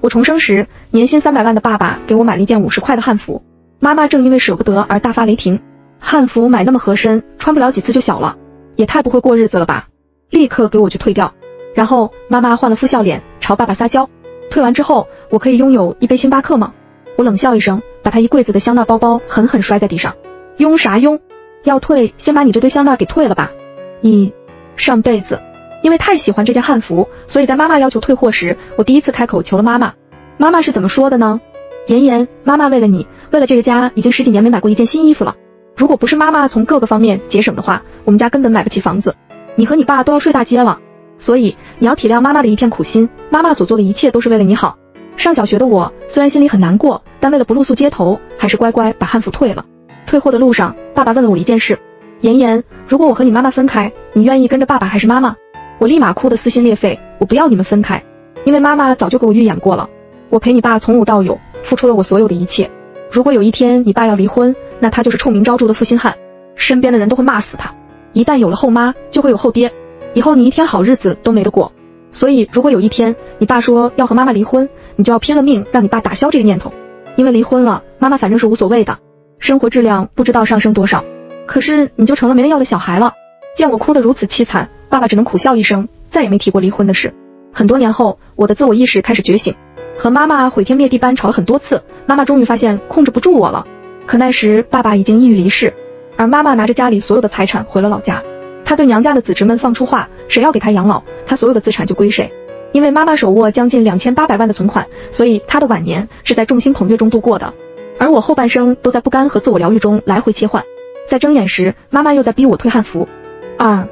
我重生时，年薪三百万的爸爸给我买了一件五十块的汉服，妈妈正因为舍不得而大发雷霆。汉服买那么合身，穿不了几次就小了，也太不会过日子了吧！立刻给我去退掉。然后妈妈换了副笑脸，朝爸爸撒娇。退完之后，我可以拥有一杯星巴克吗？我冷笑一声，把他一柜子的香奈包包狠狠摔在地上。拥啥拥？要退，先把你这堆香奈给退了吧。你上辈子，因为太喜欢这件汉服，所以在妈妈要求退货时，我第一次开口求了妈妈。妈妈是怎么说的呢？妍妍，妈妈为了你，为了这个家，已经十几年没买过一件新衣服了。如果不是妈妈从各个方面节省的话，我们家根本买不起房子，你和你爸都要睡大街了。所以你要体谅妈妈的一片苦心，妈妈所做的一切都是为了你好。上小学的我虽然心里很难过，但为了不露宿街头，还是乖乖把汉服退了。退货的路上，爸爸问了我一件事：妍妍，如果我和你妈妈分开，你愿意跟着爸爸还是妈妈？我立马哭得撕心裂肺，我不要你们分开，因为妈妈早就给我预演过了。我陪你爸从无到有，付出了我所有的一切。如果有一天你爸要离婚，那他就是臭名昭著的负心汉，身边的人都会骂死他。一旦有了后妈，就会有后爹。以后你一天好日子都没得过，所以如果有一天你爸说要和妈妈离婚，你就要拼了命让你爸打消这个念头，因为离婚了，妈妈反正是无所谓的，生活质量不知道上升多少，可是你就成了没人要的小孩了。见我哭得如此凄惨，爸爸只能苦笑一声，再也没提过离婚的事。很多年后，我的自我意识开始觉醒，和妈妈毁天灭地般吵了很多次，妈妈终于发现控制不住我了。可那时爸爸已经抑郁离世，而妈妈拿着家里所有的财产回了老家。她对娘家的子侄们放出话，谁要给她养老，她所有的资产就归谁。因为妈妈手握将近两千八百万的存款，所以她的晚年是在众星捧月中度过的。而我后半生都在不甘和自我疗愈中来回切换。在睁眼时，妈妈又在逼我退汉服。二，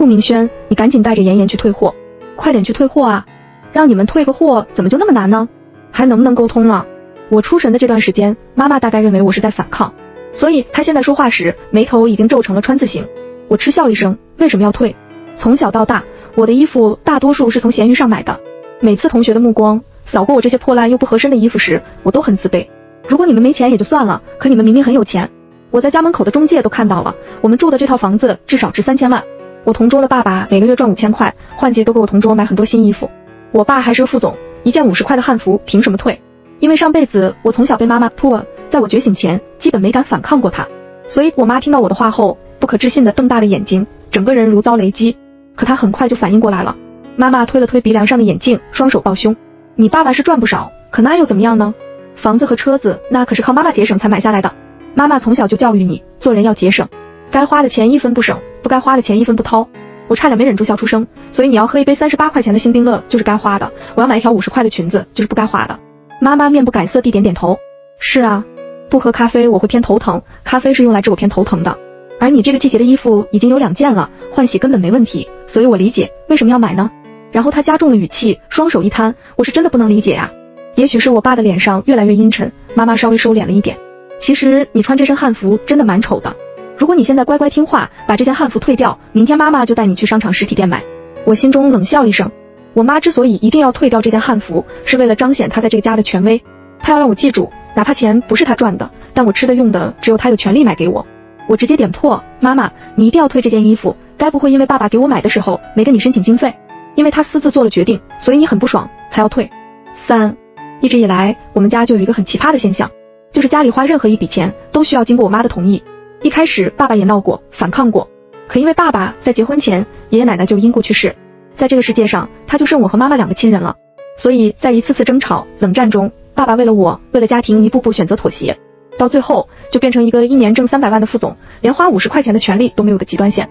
顾明轩，你赶紧带着妍妍去退货，快点去退货啊！让你们退个货怎么就那么难呢？还能不能沟通了？我出神的这段时间，妈妈大概认为我是在反抗，所以她现在说话时眉头已经皱成了川字形。我嗤笑一声，为什么要退？从小到大，我的衣服大多数是从闲鱼上买的。每次同学的目光扫过我这些破烂又不合身的衣服时，我都很自卑。如果你们没钱也就算了，可你们明明很有钱。我在家门口的中介都看到了，我们住的这套房子至少值三千万。我同桌的爸爸每个月赚五千块，换季都给我同桌买很多新衣服。我爸还是个副总，一件五十块的汉服凭什么退？因为上辈子我从小被妈妈拖，在我觉醒前基本没敢反抗过她，所以我妈听到我的话后。不可置信的瞪大了眼睛，整个人如遭雷击。可她很快就反应过来了。妈妈推了推鼻梁上的眼镜，双手抱胸：“你爸爸是赚不少，可那又怎么样呢？房子和车子那可是靠妈妈节省才买下来的。妈妈从小就教育你，做人要节省，该花的钱一分不省，不该花的钱一分不掏。我差点没忍住笑出声。所以你要喝一杯三十八块钱的星冰乐就是该花的，我要买一条五十块的裙子就是不该花的。”妈妈面不改色地点点头：“是啊，不喝咖啡我会偏头疼，咖啡是用来治我偏头疼的。”而你这个季节的衣服已经有两件了，换洗根本没问题，所以我理解为什么要买呢？然后他加重了语气，双手一摊，我是真的不能理解呀。也许是我爸的脸上越来越阴沉，妈妈稍微收敛了一点。其实你穿这身汉服真的蛮丑的，如果你现在乖乖听话，把这件汉服退掉，明天妈妈就带你去商场实体店买。我心中冷笑一声，我妈之所以一定要退掉这件汉服，是为了彰显她在这个家的权威，她要让我记住，哪怕钱不是她赚的，但我吃的用的只有她有权利买给我。我直接点破，妈妈，你一定要退这件衣服。该不会因为爸爸给我买的时候没跟你申请经费，因为他私自做了决定，所以你很不爽才要退？三，一直以来我们家就有一个很奇葩的现象，就是家里花任何一笔钱都需要经过我妈的同意。一开始爸爸也闹过，反抗过，可因为爸爸在结婚前爷爷奶奶就因故去世，在这个世界上他就剩我和妈妈两个亲人了，所以在一次次争吵冷战中，爸爸为了我，为了家庭，一步步选择妥协。到最后就变成一个一年挣三百万的副总，连花五十块钱的权利都没有的极端线。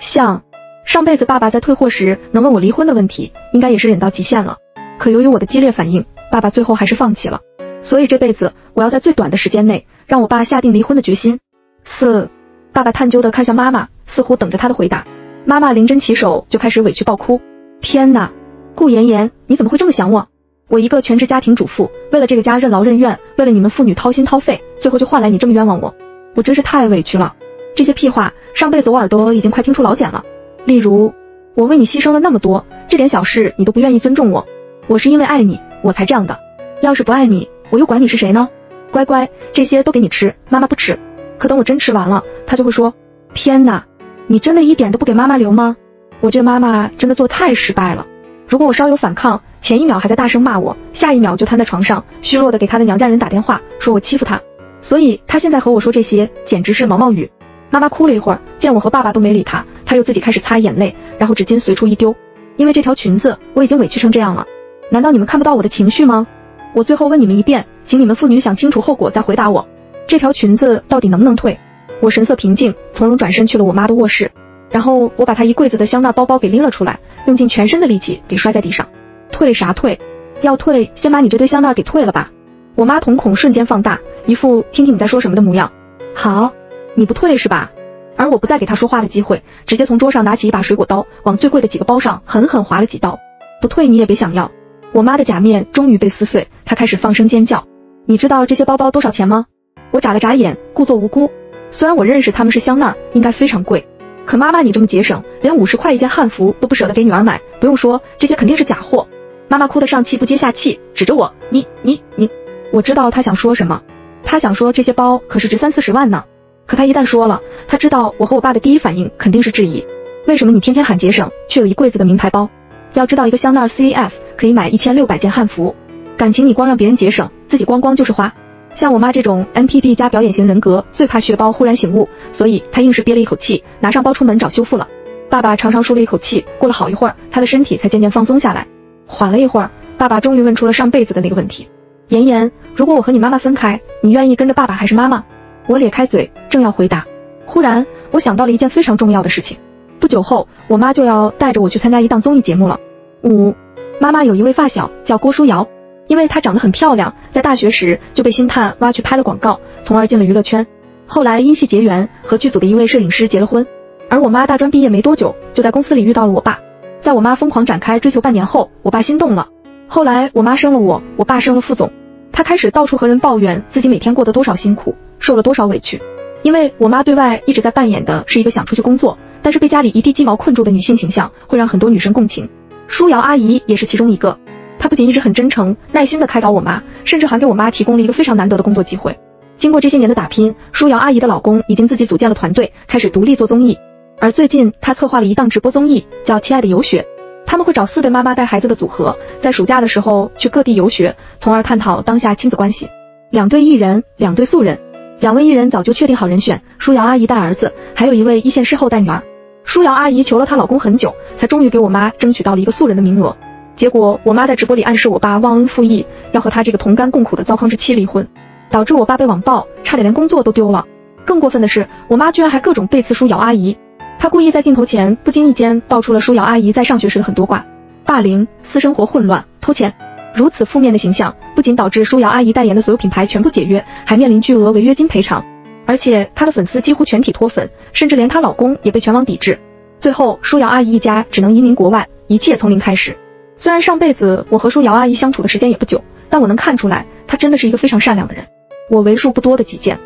像上辈子爸爸在退货时能问我离婚的问题，应该也是忍到极限了。可由于我的激烈反应，爸爸最后还是放弃了。所以这辈子我要在最短的时间内让我爸下定离婚的决心。四，爸爸探究的看向妈妈，似乎等着他的回答。妈妈临阵起手就开始委屈爆哭。天呐，顾妍妍，你怎么会这么想我？我一个全职家庭主妇，为了这个家任劳任怨，为了你们父女掏心掏肺，最后就换来你这么冤枉我，我真是太委屈了。这些屁话，上辈子我耳朵已经快听出老茧了。例如，我为你牺牲了那么多，这点小事你都不愿意尊重我，我是因为爱你，我才这样的。要是不爱你，我又管你是谁呢？乖乖，这些都给你吃，妈妈不吃。可等我真吃完了，他就会说，天哪，你真的一点都不给妈妈留吗？我这个妈妈真的做太失败了。如果我稍有反抗，前一秒还在大声骂我，下一秒就瘫在床上，虚弱的给他的娘家人打电话，说我欺负他。所以他现在和我说这些，简直是毛毛雨。妈妈哭了一会儿，见我和爸爸都没理他，他又自己开始擦眼泪，然后纸巾随处一丢。因为这条裙子，我已经委屈成这样了，难道你们看不到我的情绪吗？我最后问你们一遍，请你们妇女想清楚后果再回答我，这条裙子到底能不能退？我神色平静，从容转身去了我妈的卧室，然后我把她一柜子的香奈包包给拎了出来，用尽全身的力气给摔在地上。退啥退？要退，先把你这堆香奈给退了吧。我妈瞳孔瞬间放大，一副听听你在说什么的模样。好，你不退是吧？而我不再给她说话的机会，直接从桌上拿起一把水果刀，往最贵的几个包上狠狠划了几刀。不退你也别想要。我妈的假面终于被撕碎，她开始放声尖叫。你知道这些包包多少钱吗？我眨了眨眼，故作无辜。虽然我认识他们是香奈儿，应该非常贵，可妈妈你这么节省，连五十块一件汉服都不舍得给女儿买，不用说，这些肯定是假货。妈妈哭得上气不接下气，指着我，你你你。我知道他想说什么，他想说这些包可是值三四十万呢。可他一旦说了，他知道我和我爸的第一反应肯定是质疑。为什么你天天喊节省，却有一柜子的名牌包？要知道一个香奈儿 CF 可以买一千六百件汉服，感情你光让别人节省，自己光光就是花。像我妈这种 NPD 加表演型人格，最怕血包忽然醒悟，所以她硬是憋了一口气，拿上包出门找修复了。爸爸长长舒了一口气，过了好一会儿，他的身体才渐渐放松下来。缓了一会儿，爸爸终于问出了上辈子的那个问题。妍妍，如果我和你妈妈分开，你愿意跟着爸爸还是妈妈？我咧开嘴，正要回答，忽然我想到了一件非常重要的事情。不久后，我妈就要带着我去参加一档综艺节目了。五，妈妈有一位发小叫郭书瑶，因为她长得很漂亮，在大学时就被星探挖去拍了广告，从而进了娱乐圈。后来因戏结缘，和剧组的一位摄影师结了婚。而我妈大专毕业没多久，就在公司里遇到了我爸。在我妈疯狂展开追求半年后，我爸心动了。后来我妈生了我，我爸生了副总，他开始到处和人抱怨自己每天过得多少辛苦，受了多少委屈。因为我妈对外一直在扮演的是一个想出去工作，但是被家里一地鸡毛困住的女性形象，会让很多女生共情。舒瑶阿姨也是其中一个，她不仅一直很真诚耐心的开导我妈，甚至还给我妈提供了一个非常难得的工作机会。经过这些年的打拼，舒瑶阿姨的老公已经自己组建了团队，开始独立做综艺。而最近她策划了一档直播综艺，叫《亲爱的游学》。他们会找四对妈妈带孩子的组合，在暑假的时候去各地游学，从而探讨当下亲子关系。两对艺人，两对素人，两位艺人早就确定好人选，舒瑶阿姨带儿子，还有一位一线视后带女儿。舒瑶阿姨求了她老公很久，才终于给我妈争取到了一个素人的名额。结果我妈在直播里暗示我爸忘恩负义，要和他这个同甘共苦的糟糠之妻离婚，导致我爸被网暴，差点连工作都丢了。更过分的是，我妈居然还各种背刺舒瑶阿姨。她故意在镜头前不经意间爆出了舒瑶阿姨在上学时的很多话，霸凌、私生活混乱、偷钱，如此负面的形象，不仅导致舒瑶阿姨代言的所有品牌全部解约，还面临巨额违约金赔偿。而且她的粉丝几乎全体脱粉，甚至连她老公也被全网抵制。最后，舒瑶阿姨一家只能移民国外，一切从零开始。虽然上辈子我和舒瑶阿姨相处的时间也不久，但我能看出来，她真的是一个非常善良的人。我为数不多的几件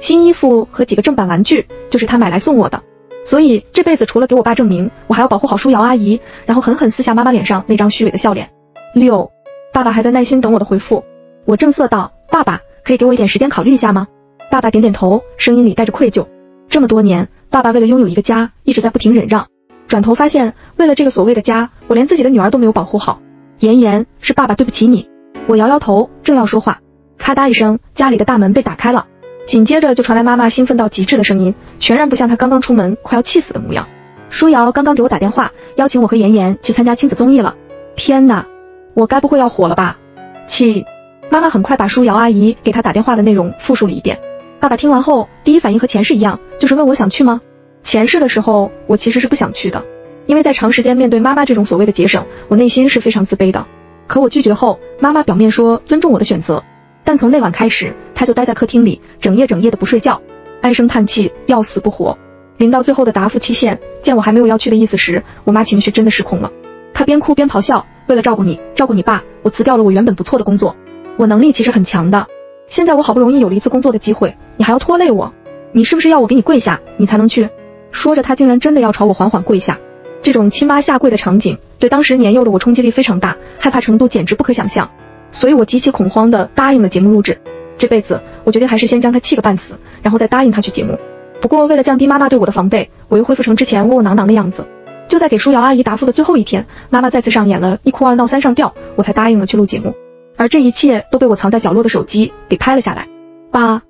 新衣服和几个正版玩具，就是她买来送我的。所以这辈子除了给我爸证明，我还要保护好舒瑶阿姨，然后狠狠撕下妈妈脸上那张虚伪的笑脸。六，爸爸还在耐心等我的回复。我正色道：“爸爸，可以给我一点时间考虑一下吗？”爸爸点点头，声音里带着愧疚。这么多年，爸爸为了拥有一个家，一直在不停忍让。转头发现，为了这个所谓的家，我连自己的女儿都没有保护好。妍妍，是爸爸对不起你。我摇摇头，正要说话，咔嗒一声，家里的大门被打开了。紧接着就传来妈妈兴奋到极致的声音，全然不像她刚刚出门快要气死的模样。舒瑶刚刚给我打电话，邀请我和妍妍去参加亲子综艺了。天呐，我该不会要火了吧？气！妈妈很快把舒瑶阿姨给她打电话的内容复述了一遍。爸爸听完后，第一反应和前世一样，就是问我想去吗？前世的时候，我其实是不想去的，因为在长时间面对妈妈这种所谓的节省，我内心是非常自卑的。可我拒绝后，妈妈表面说尊重我的选择。但从那晚开始，她就待在客厅里，整夜整夜的不睡觉，唉声叹气，要死不活。临到最后的答复期限，见我还没有要去的意思时，我妈情绪真的失控了。她边哭边咆哮：“为了照顾你，照顾你爸，我辞掉了我原本不错的工作。我能力其实很强的，现在我好不容易有了一次工作的机会，你还要拖累我？你是不是要我给你跪下，你才能去？”说着，他竟然真的要朝我缓缓跪下。这种亲妈下跪的场景，对当时年幼的我冲击力非常大，害怕程度简直不可想象。所以我极其恐慌的答应了节目录制。这辈子我决定还是先将他气个半死，然后再答应他去节目。不过为了降低妈妈对我的防备，我又恢复成之前窝窝囊囊的样子。就在给舒瑶阿姨答复的最后一天，妈妈再次上演了一哭二闹三上吊，我才答应了去录节目。而这一切都被我藏在角落的手机给拍了下来。八，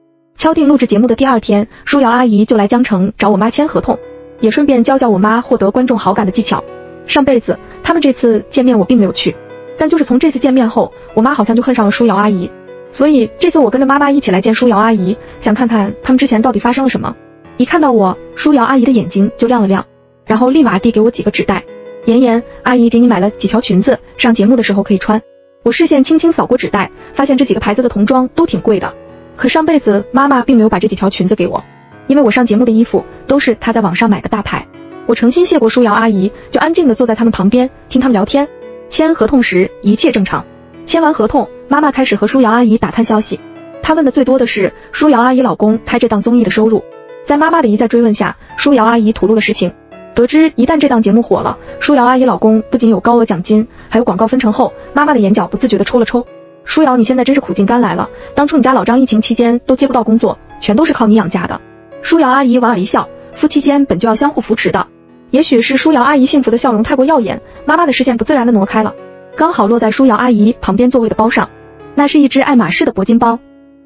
敲定录制节目的第二天，舒瑶阿姨就来江城找我妈签合同，也顺便教教我妈获得观众好感的技巧。上辈子他们这次见面我并没有去，但就是从这次见面后，我妈好像就恨上了舒瑶阿姨。所以这次我跟着妈妈一起来见舒瑶阿姨，想看看他们之前到底发生了什么。一看到我，舒瑶阿姨的眼睛就亮了亮。然后立马递给我几个纸袋，妍妍阿姨给你买了几条裙子，上节目的时候可以穿。我视线轻轻扫过纸袋，发现这几个牌子的童装都挺贵的，可上辈子妈妈并没有把这几条裙子给我，因为我上节目的衣服都是她在网上买的大牌。我诚心谢过舒瑶阿姨，就安静的坐在他们旁边听他们聊天。签合同时一切正常，签完合同，妈妈开始和舒瑶阿姨打探消息，她问的最多的是舒瑶阿姨老公拍这档综艺的收入。在妈妈的一再追问下，舒瑶阿姨吐露了实情。得知一旦这档节目火了，舒瑶阿姨老公不仅有高额奖金，还有广告分成后，妈妈的眼角不自觉的抽了抽。舒瑶，你现在真是苦尽甘来了。当初你家老张疫情期间都接不到工作，全都是靠你养家的。舒瑶阿姨莞尔一笑，夫妻间本就要相互扶持的。也许是舒瑶阿姨幸福的笑容太过耀眼，妈妈的视线不自然的挪开了，刚好落在舒瑶阿姨旁边座位的包上，那是一只爱马仕的铂金包。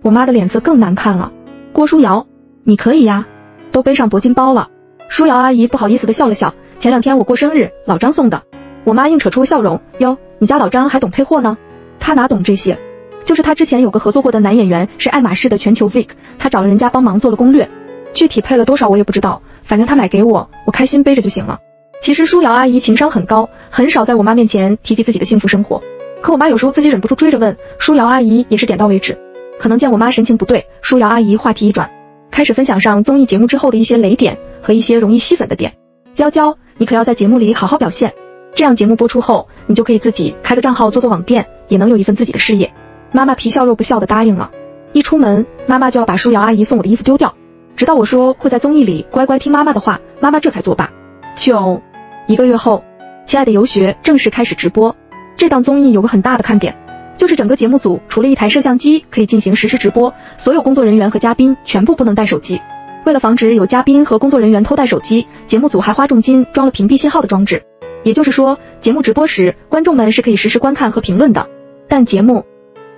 我妈的脸色更难看了。郭舒瑶，你可以呀，都背上铂金包了。舒瑶阿姨不好意思的笑了笑，前两天我过生日，老张送的。我妈硬扯出笑容，哟，你家老张还懂配货呢？他哪懂这些？就是他之前有个合作过的男演员是爱马仕的全球 Vic，他找了人家帮忙做了攻略，具体配了多少我也不知道，反正他买给我，我开心背着就行了。其实舒瑶阿姨情商很高，很少在我妈面前提及自己的幸福生活，可我妈有时候自己忍不住追着问，舒瑶阿姨也是点到为止。可能见我妈神情不对，舒瑶阿姨话题一转。开始分享上综艺节目之后的一些雷点和一些容易吸粉的点。娇娇，你可要在节目里好好表现，这样节目播出后，你就可以自己开个账号做做网店，也能有一份自己的事业。妈妈皮笑肉不笑的答应了。一出门，妈妈就要把舒瑶阿姨送我的衣服丢掉，直到我说会在综艺里乖乖听妈妈的话，妈妈这才作罢。九一个月后，亲爱的游学正式开始直播。这档综艺有个很大的看点。就是整个节目组除了一台摄像机可以进行实时直播，所有工作人员和嘉宾全部不能带手机。为了防止有嘉宾和工作人员偷带手机，节目组还花重金装了屏蔽信号的装置。也就是说，节目直播时，观众们是可以实时观看和评论的，但节目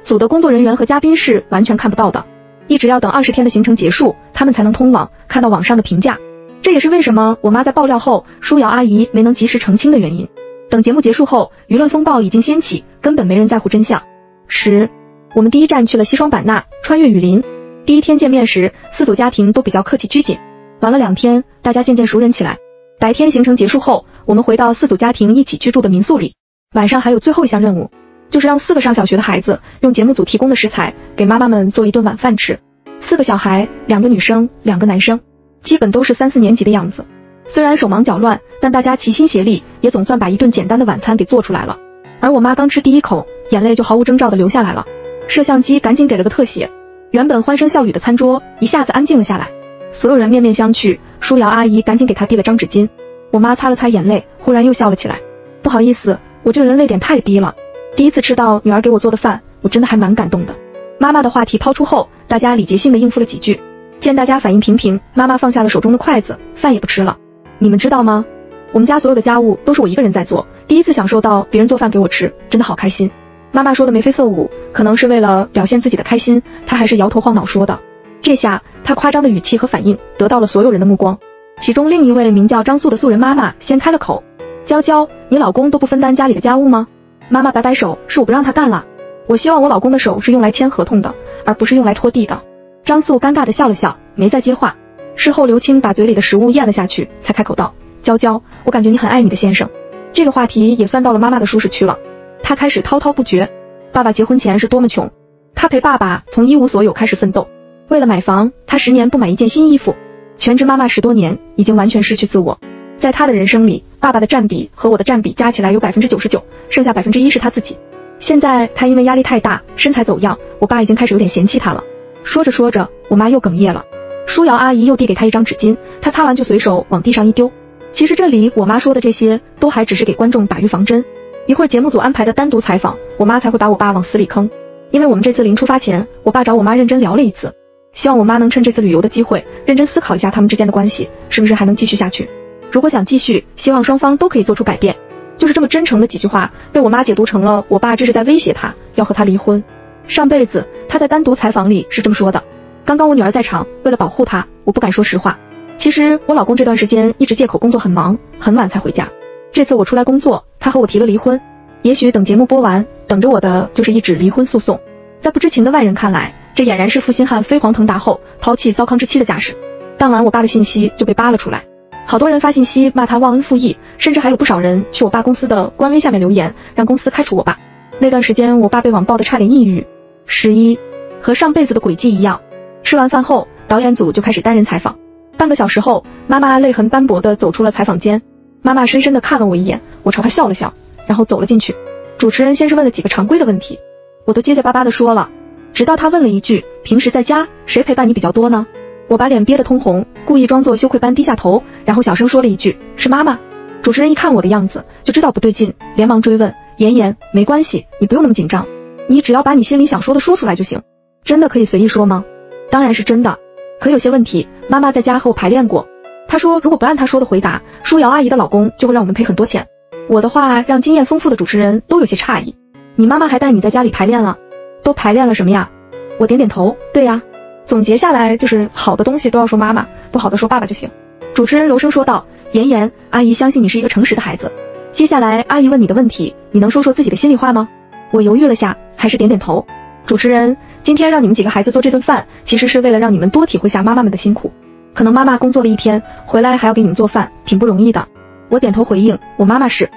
组的工作人员和嘉宾是完全看不到的，一直要等二十天的行程结束，他们才能通网看到网上的评价。这也是为什么我妈在爆料后，舒瑶阿姨没能及时澄清的原因。等节目结束后，舆论风暴已经掀起，根本没人在乎真相。十，我们第一站去了西双版纳，穿越雨林。第一天见面时，四组家庭都比较客气拘谨。玩了两天，大家渐渐熟人起来。白天行程结束后，我们回到四组家庭一起居住的民宿里。晚上还有最后一项任务，就是让四个上小学的孩子用节目组提供的食材给妈妈们做一顿晚饭吃。四个小孩，两个女生，两个男生，基本都是三四年级的样子。虽然手忙脚乱，但大家齐心协力，也总算把一顿简单的晚餐给做出来了。而我妈刚吃第一口，眼泪就毫无征兆的流下来了。摄像机赶紧给了个特写，原本欢声笑语的餐桌一下子安静了下来，所有人面面相觑。舒瑶阿姨赶紧给她递了张纸巾，我妈擦了擦眼泪，忽然又笑了起来。不好意思，我这个人泪点太低了，第一次吃到女儿给我做的饭，我真的还蛮感动的。妈妈的话题抛出后，大家礼节性的应付了几句。见大家反应平平，妈妈放下了手中的筷子，饭也不吃了。你们知道吗？我们家所有的家务都是我一个人在做，第一次享受到别人做饭给我吃，真的好开心。妈妈说的眉飞色舞，可能是为了表现自己的开心，她还是摇头晃脑说的。这下她夸张的语气和反应得到了所有人的目光。其中另一位名叫张素的素人妈妈先开了口：“娇娇，你老公都不分担家里的家务吗？”妈妈摆摆手：“是我不让他干了。我希望我老公的手是用来签合同的，而不是用来拖地的。”张素尴尬的笑了笑，没再接话。事后，刘青把嘴里的食物咽了下去，才开口道：“娇娇，我感觉你很爱你的先生。”这个话题也算到了妈妈的舒适区了。她开始滔滔不绝：“爸爸结婚前是多么穷，她陪爸爸从一无所有开始奋斗，为了买房，她十年不买一件新衣服。全职妈妈十多年，已经完全失去自我。在他的人生里，爸爸的占比和我的占比加起来有百分之九十九，剩下百分之一是他自己。现在他因为压力太大，身材走样，我爸已经开始有点嫌弃他了。”说着说着，我妈又哽咽了。舒瑶阿姨又递给她一张纸巾，她擦完就随手往地上一丢。其实这里我妈说的这些都还只是给观众打预防针，一会儿节目组安排的单独采访，我妈才会把我爸往死里坑。因为我们这次临出发前，我爸找我妈认真聊了一次，希望我妈能趁这次旅游的机会认真思考一下他们之间的关系是不是还能继续下去。如果想继续，希望双方都可以做出改变。就是这么真诚的几句话，被我妈解读成了我爸这是在威胁她，要和她离婚。上辈子他在单独采访里是这么说的：刚刚我女儿在场，为了保护她，我不敢说实话。其实我老公这段时间一直借口工作很忙，很晚才回家。这次我出来工作，他和我提了离婚。也许等节目播完，等着我的就是一纸离婚诉讼。在不知情的外人看来，这俨然是负心汉飞黄腾达后抛弃糟糠之妻的架势。当晚我爸的信息就被扒了出来，好多人发信息骂他忘恩负义，甚至还有不少人去我爸公司的官微下面留言，让公司开除我爸。那段时间我爸被网暴的差点抑郁。十一，和上辈子的轨迹一样。吃完饭后，导演组就开始单人采访。半个小时后，妈妈泪痕斑驳的走出了采访间。妈妈深深的看了我一眼，我朝她笑了笑，然后走了进去。主持人先是问了几个常规的问题，我都结结巴巴的说了，直到他问了一句：“平时在家谁陪伴你比较多呢？”我把脸憋得通红，故意装作羞愧般低下头，然后小声说了一句：“是妈妈。”主持人一看我的样子，就知道不对劲，连忙追问：“妍妍，没关系，你不用那么紧张。”你只要把你心里想说的说出来就行，真的可以随意说吗？当然是真的。可有些问题，妈妈在家和我排练过。她说如果不按她说的回答，舒瑶阿姨的老公就会让我们赔很多钱。我的话让经验丰富的主持人都有些诧异。你妈妈还带你在家里排练了？都排练了什么呀？我点点头，对呀。总结下来就是好的东西都要说妈妈，不好的说爸爸就行。主持人柔声说道：“妍妍，阿姨相信你是一个诚实的孩子。接下来阿姨问你的问题，你能说说自己的心里话吗？”我犹豫了下。还是点点头。主持人，今天让你们几个孩子做这顿饭，其实是为了让你们多体会下妈妈们的辛苦。可能妈妈工作了一天，回来还要给你们做饭，挺不容易的。我点头回应，我妈妈是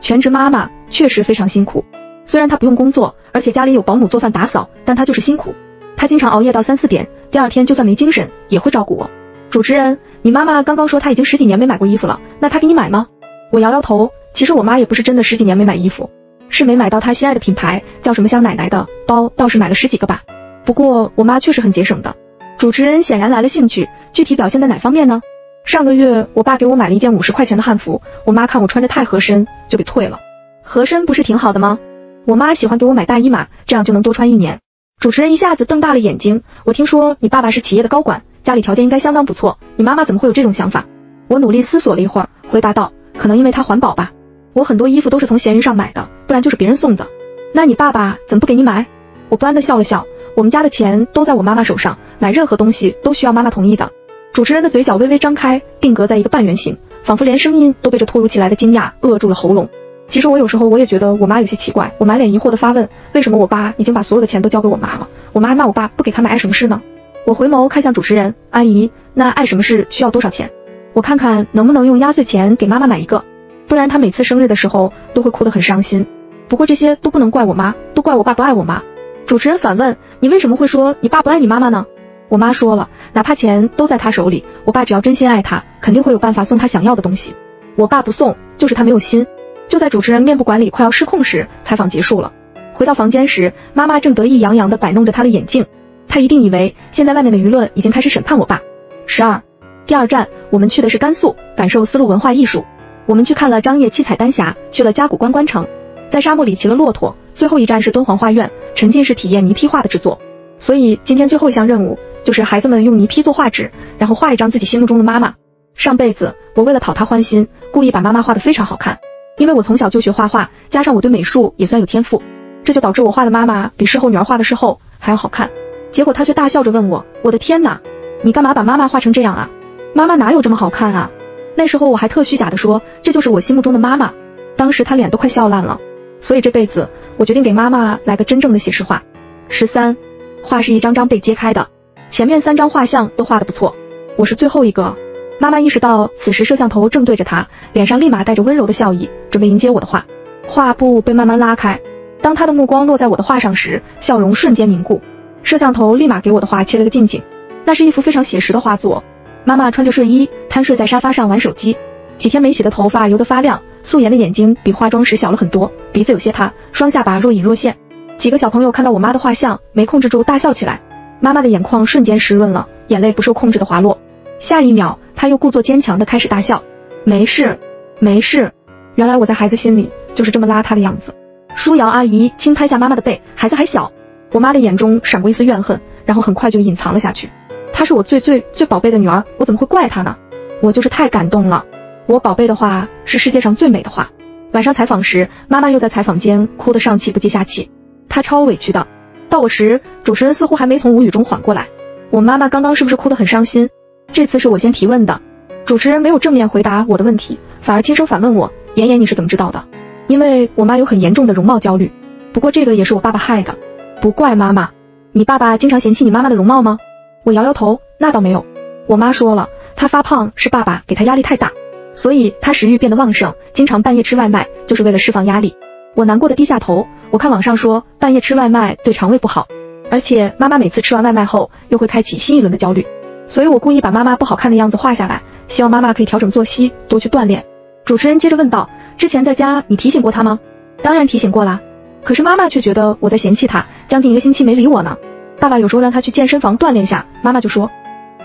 全职妈妈，确实非常辛苦。虽然她不用工作，而且家里有保姆做饭打扫，但她就是辛苦。她经常熬夜到三四点，第二天就算没精神也会照顾我。主持人，你妈妈刚刚说她已经十几年没买过衣服了，那她给你买吗？我摇摇头，其实我妈也不是真的十几年没买衣服。是没买到她心爱的品牌，叫什么香奶奶的包，倒是买了十几个吧。不过我妈确实很节省的。主持人显然来了兴趣，具体表现在哪方面呢？上个月我爸给我买了一件五十块钱的汉服，我妈看我穿着太合身，就给退了。合身不是挺好的吗？我妈喜欢给我买大衣码，这样就能多穿一年。主持人一下子瞪大了眼睛，我听说你爸爸是企业的高管，家里条件应该相当不错，你妈妈怎么会有这种想法？我努力思索了一会儿，回答道，可能因为她环保吧。我很多衣服都是从闲鱼上买的，不然就是别人送的。那你爸爸怎么不给你买？我不安的笑了笑。我们家的钱都在我妈妈手上，买任何东西都需要妈妈同意的。主持人的嘴角微微张开，定格在一个半圆形，仿佛连声音都被这突如其来的惊讶扼住了喉咙。其实我有时候我也觉得我妈有些奇怪，我满脸疑惑的发问：为什么我爸已经把所有的钱都交给我妈了，我妈还骂我爸不给她买爱什么事呢？我回眸看向主持人阿姨，那爱什么事需要多少钱？我看看能不能用压岁钱给妈妈买一个。不然她每次生日的时候都会哭得很伤心。不过这些都不能怪我妈，都怪我爸不爱我妈。主持人反问：你为什么会说你爸不爱你妈妈呢？我妈说了，哪怕钱都在他手里，我爸只要真心爱她，肯定会有办法送她想要的东西。我爸不送，就是他没有心。就在主持人面部管理快要失控时，采访结束了。回到房间时，妈妈正得意洋洋地摆弄着她的眼镜。她一定以为现在外面的舆论已经开始审判我爸。十二，第二站，我们去的是甘肃，感受丝路文化艺术。我们去看了张掖七彩丹霞，去了嘉峪关关城，在沙漠里骑了骆驼，最后一站是敦煌画院，沉浸式体验泥坯画的制作。所以今天最后一项任务就是孩子们用泥坯做画纸，然后画一张自己心目中的妈妈。上辈子我为了讨她欢心，故意把妈妈画得非常好看，因为我从小就学画画，加上我对美术也算有天赋，这就导致我画的妈妈比事后女儿画的事后还要好看。结果她却大笑着问我：“我的天哪，你干嘛把妈妈画成这样啊？妈妈哪有这么好看啊？”那时候我还特虚假的说，这就是我心目中的妈妈，当时她脸都快笑烂了。所以这辈子我决定给妈妈来个真正的写实画。十三，画是一张张被揭开的，前面三张画像都画的不错，我是最后一个。妈妈意识到此时摄像头正对着她，脸上立马带着温柔的笑意，准备迎接我的画。画布被慢慢拉开，当她的目光落在我的画上时，笑容瞬间凝固。摄像头立马给我的画切了个近景，那是一幅非常写实的画作。妈妈穿着睡衣，瘫睡在沙发上玩手机，几天没洗的头发油得发亮，素颜的眼睛比化妆时小了很多，鼻子有些塌，双下巴若隐若现。几个小朋友看到我妈的画像，没控制住大笑起来。妈妈的眼眶瞬间湿润了，眼泪不受控制的滑落。下一秒，她又故作坚强的开始大笑。没事，没事。原来我在孩子心里就是这么邋遢的样子。舒瑶阿姨轻拍下妈妈的背，孩子还小。我妈的眼中闪过一丝怨恨，然后很快就隐藏了下去。她是我最最最宝贝的女儿，我怎么会怪她呢？我就是太感动了。我宝贝的话是世界上最美的话。晚上采访时，妈妈又在采访间哭得上气不接下气，她超委屈的。到我时，主持人似乎还没从无语中缓过来。我妈妈刚刚是不是哭得很伤心？这次是我先提问的，主持人没有正面回答我的问题，反而轻声反问我：“妍妍，你是怎么知道的？”因为我妈有很严重的容貌焦虑，不过这个也是我爸爸害的，不怪妈妈。你爸爸经常嫌弃你妈妈的容貌吗？我摇摇头，那倒没有。我妈说了，她发胖是爸爸给她压力太大，所以她食欲变得旺盛，经常半夜吃外卖，就是为了释放压力。我难过的低下头，我看网上说半夜吃外卖对肠胃不好。而且妈妈每次吃完外卖后，又会开启新一轮的焦虑，所以我故意把妈妈不好看的样子画下来，希望妈妈可以调整作息，多去锻炼。主持人接着问道：“之前在家你提醒过她吗？”“当然提醒过啦。”可是妈妈却觉得我在嫌弃她，将近一个星期没理我呢。爸爸有时候让她去健身房锻炼下，妈妈就说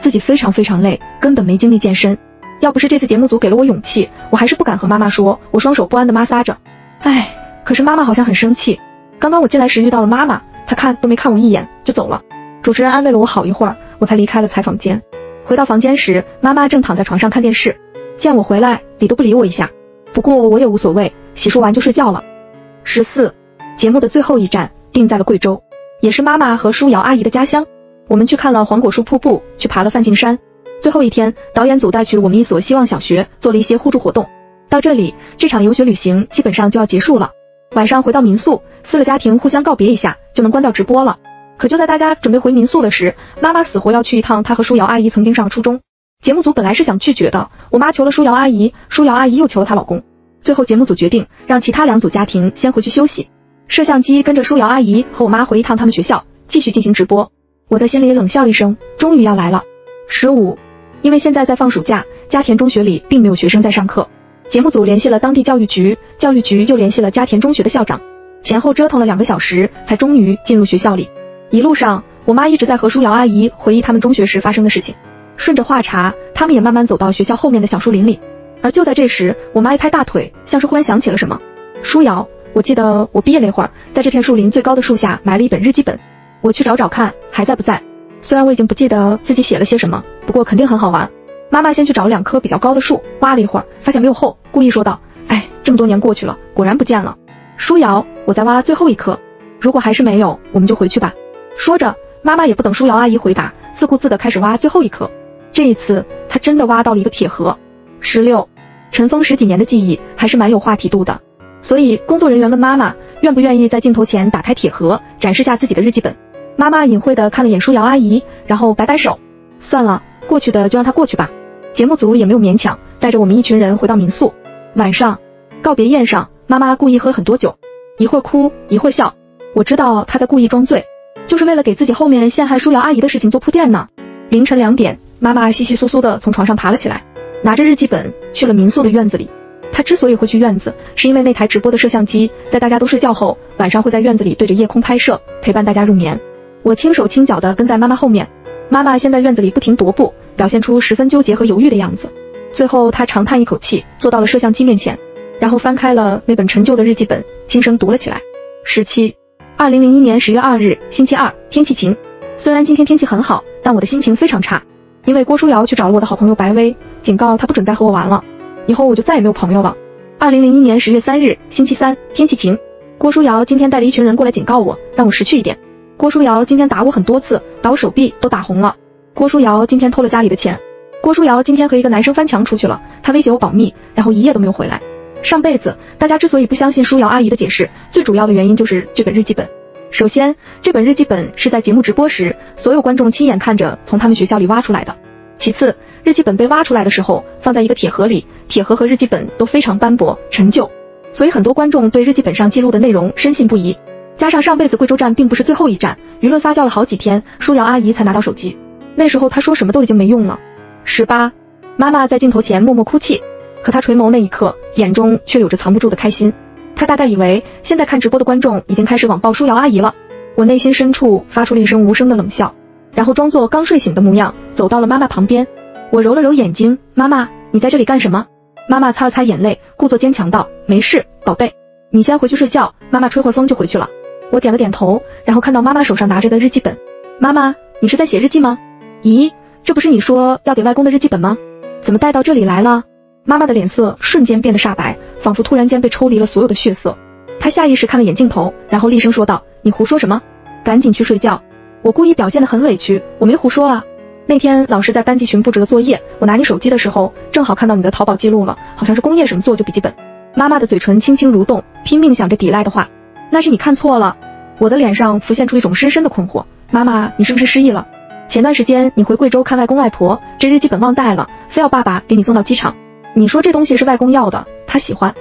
自己非常非常累，根本没精力健身。要不是这次节目组给了我勇气，我还是不敢和妈妈说。我双手不安的摩挲着，唉，可是妈妈好像很生气。刚刚我进来时遇到了妈妈。她看都没看我一眼就走了。主持人安慰了我好一会儿，我才离开了采访间。回到房间时，妈妈正躺在床上看电视，见我回来，理都不理我一下。不过我也无所谓，洗漱完就睡觉了。十四，节目的最后一站定在了贵州，也是妈妈和舒瑶阿姨的家乡。我们去看了黄果树瀑布，去爬了梵净山。最后一天，导演组带去了我们一所希望小学，做了一些互助活动。到这里，这场游学旅行基本上就要结束了。晚上回到民宿，四个家庭互相告别一下，就能关掉直播了。可就在大家准备回民宿的时，妈妈死活要去一趟她和舒瑶阿姨曾经上的初中。节目组本来是想拒绝的，我妈求了舒瑶阿姨，舒瑶阿姨又求了她老公，最后节目组决定让其他两组家庭先回去休息。摄像机跟着舒瑶阿姨和我妈回一趟他们学校，继续进行直播。我在心里冷笑一声，终于要来了。十五，因为现在在放暑假，家田中学里并没有学生在上课。节目组联系了当地教育局，教育局又联系了家田中学的校长，前后折腾了两个小时，才终于进入学校里。一路上，我妈一直在和舒瑶阿姨回忆他们中学时发生的事情。顺着话茬，他们也慢慢走到学校后面的小树林里。而就在这时，我妈一拍大腿，像是忽然想起了什么。舒瑶，我记得我毕业那会儿，在这片树林最高的树下埋了一本日记本，我去找找看还在不在。虽然我已经不记得自己写了些什么，不过肯定很好玩。妈妈先去找了两棵比较高的树，挖了一会儿，发现没有后，故意说道：“哎，这么多年过去了，果然不见了。”舒瑶，我在挖最后一棵，如果还是没有，我们就回去吧。说着，妈妈也不等舒瑶阿姨回答，自顾自的开始挖最后一颗。这一次，她真的挖到了一个铁盒。十六，尘封十几年的记忆还是蛮有话题度的，所以工作人员问妈妈愿不愿意在镜头前打开铁盒，展示下自己的日记本。妈妈隐晦的看了眼舒瑶阿姨，然后摆摆手，算了。过去的就让它过去吧。节目组也没有勉强，带着我们一群人回到民宿。晚上告别宴上，妈妈故意喝很多酒，一会儿哭一会儿笑。我知道她在故意装醉，就是为了给自己后面陷害舒瑶阿姨的事情做铺垫呢。凌晨两点，妈妈稀稀疏疏的从床上爬了起来，拿着日记本去了民宿的院子里。她之所以会去院子，是因为那台直播的摄像机在大家都睡觉后，晚上会在院子里对着夜空拍摄，陪伴大家入眠。我轻手轻脚的跟在妈妈后面。妈妈先在院子里不停踱步，表现出十分纠结和犹豫的样子。最后，她长叹一口气，坐到了摄像机面前，然后翻开了那本陈旧的日记本，轻声读了起来：十七，二零零一年十月二日，星期二，天气晴。虽然今天天气很好，但我的心情非常差，因为郭书瑶去找了我的好朋友白薇，警告她不准再和我玩了，以后我就再也没有朋友了。二零零一年十月三日，星期三，天气晴。郭书瑶今天带了一群人过来警告我，让我识趣一点。郭书瑶今天打我很多次，把我手臂都打红了。郭书瑶今天偷了家里的钱。郭书瑶今天和一个男生翻墙出去了，他威胁我保密，然后一夜都没有回来。上辈子大家之所以不相信舒瑶阿姨的解释，最主要的原因就是这本日记本。首先，这本日记本是在节目直播时，所有观众亲眼看着从他们学校里挖出来的。其次，日记本被挖出来的时候放在一个铁盒里，铁盒和日记本都非常斑驳陈旧，所以很多观众对日记本上记录的内容深信不疑。加上上辈子贵州站并不是最后一站，舆论发酵了好几天，舒瑶阿姨才拿到手机。那时候她说什么都已经没用了。十八，妈妈在镜头前默默哭泣，可她垂眸那一刻，眼中却有着藏不住的开心。她大概以为现在看直播的观众已经开始网暴舒瑶阿姨了。我内心深处发出了一声无声的冷笑，然后装作刚睡醒的模样，走到了妈妈旁边。我揉了揉眼睛，妈妈，你在这里干什么？妈妈擦了擦眼泪，故作坚强道：没事，宝贝，你先回去睡觉，妈妈吹会风就回去了。我点了点头，然后看到妈妈手上拿着的日记本。妈妈，你是在写日记吗？咦，这不是你说要给外公的日记本吗？怎么带到这里来了？妈妈的脸色瞬间变得煞白，仿佛突然间被抽离了所有的血色。她下意识看了眼镜头，然后厉声说道：“你胡说什么？赶紧去睡觉！”我故意表现得很委屈，我没胡说啊。那天老师在班级群布置了作业，我拿你手机的时候，正好看到你的淘宝记录了，好像是工业什么做旧笔记本。妈妈的嘴唇轻轻蠕动，拼命想着抵赖的话。那是你看错了。我的脸上浮现出一种深深的困惑。妈妈，你是不是失忆了？前段时间你回贵州看外公外婆，这日记本忘带了，非要爸爸给你送到机场。你说这东西是外公要的，他喜欢。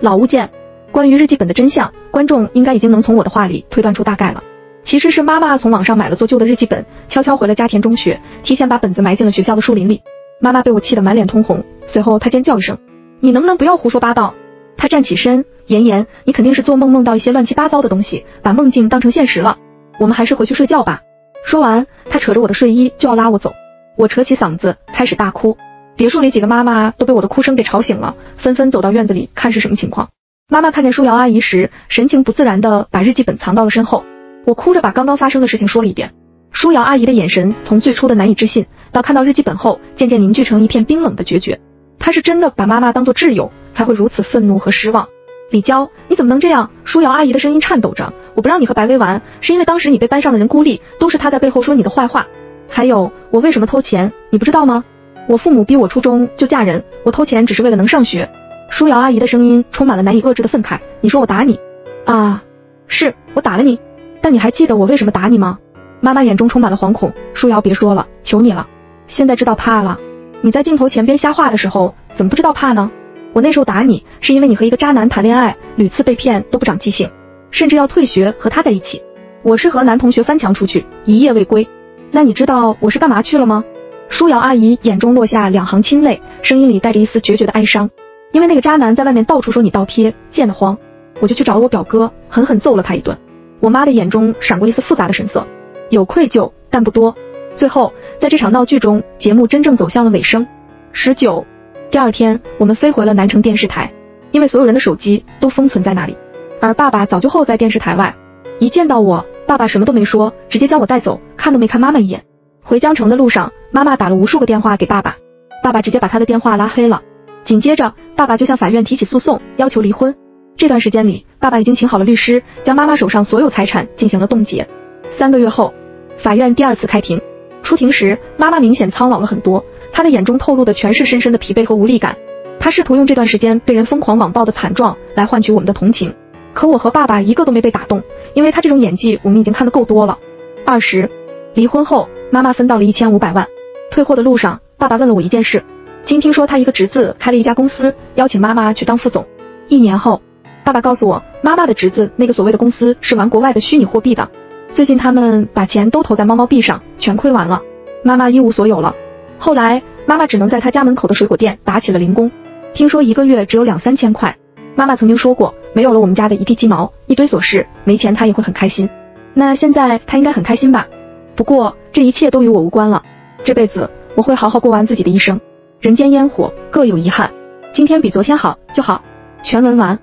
老物件。关于日记本的真相，观众应该已经能从我的话里推断出大概了。其实是妈妈从网上买了做旧的日记本，悄悄回了家田中学，提前把本子埋进了学校的树林里。妈妈被我气得满脸通红，随后她尖叫一声：“你能不能不要胡说八道？”她站起身，妍妍，你肯定是做梦梦到一些乱七八糟的东西，把梦境当成现实了。我们还是回去睡觉吧。说完，她扯着我的睡衣就要拉我走，我扯起嗓子开始大哭。别墅里几个妈妈都被我的哭声给吵醒了，纷纷走到院子里看是什么情况。妈妈看见舒瑶阿姨时，神情不自然的把日记本藏到了身后。我哭着把刚刚发生的事情说了一遍。舒瑶阿姨的眼神从最初的难以置信，到看到日记本后，渐渐凝聚成一片冰冷的决绝。她是真的把妈妈当做挚友，才会如此愤怒和失望。李娇，你怎么能这样？舒瑶阿姨的声音颤抖着。我不让你和白薇玩，是因为当时你被班上的人孤立，都是他在背后说你的坏话。还有，我为什么偷钱，你不知道吗？我父母逼我初中就嫁人，我偷钱只是为了能上学。舒瑶阿姨的声音充满了难以遏制的愤慨。你说我打你啊？是我打了你，但你还记得我为什么打你吗？妈妈眼中充满了惶恐。舒瑶，别说了，求你了。现在知道怕了。你在镜头前边瞎话的时候，怎么不知道怕呢？我那时候打你，是因为你和一个渣男谈恋爱，屡次被骗都不长记性，甚至要退学和他在一起。我是和男同学翻墙出去，一夜未归。那你知道我是干嘛去了吗？舒瑶阿姨眼中落下两行清泪，声音里带着一丝决绝的哀伤。因为那个渣男在外面到处说你倒贴，贱得慌，我就去找了我表哥，狠狠揍了他一顿。我妈的眼中闪过一丝复杂的神色，有愧疚，但不多。最后，在这场闹剧中，节目真正走向了尾声。十九，第二天，我们飞回了南城电视台，因为所有人的手机都封存在那里，而爸爸早就候在电视台外。一见到我，爸爸什么都没说，直接将我带走，看都没看妈妈一眼。回江城的路上，妈妈打了无数个电话给爸爸，爸爸直接把他的电话拉黑了。紧接着，爸爸就向法院提起诉讼，要求离婚。这段时间里，爸爸已经请好了律师，将妈妈手上所有财产进行了冻结。三个月后，法院第二次开庭。出庭时，妈妈明显苍老了很多，她的眼中透露的全是深深的疲惫和无力感。她试图用这段时间被人疯狂网暴的惨状来换取我们的同情，可我和爸爸一个都没被打动，因为他这种演技我们已经看得够多了。二十，离婚后，妈妈分到了一千五百万。退货的路上，爸爸问了我一件事。今听说他一个侄子开了一家公司，邀请妈妈去当副总。一年后，爸爸告诉我，妈妈的侄子那个所谓的公司是玩国外的虚拟货币的。最近他们把钱都投在猫猫币上，全亏完了，妈妈一无所有了。后来妈妈只能在他家门口的水果店打起了零工，听说一个月只有两三千块。妈妈曾经说过，没有了我们家的一地鸡毛，一堆琐事，没钱她也会很开心。那现在她应该很开心吧？不过这一切都与我无关了，这辈子我会好好过完自己的一生。人间烟火，各有遗憾。今天比昨天好就好。全文完。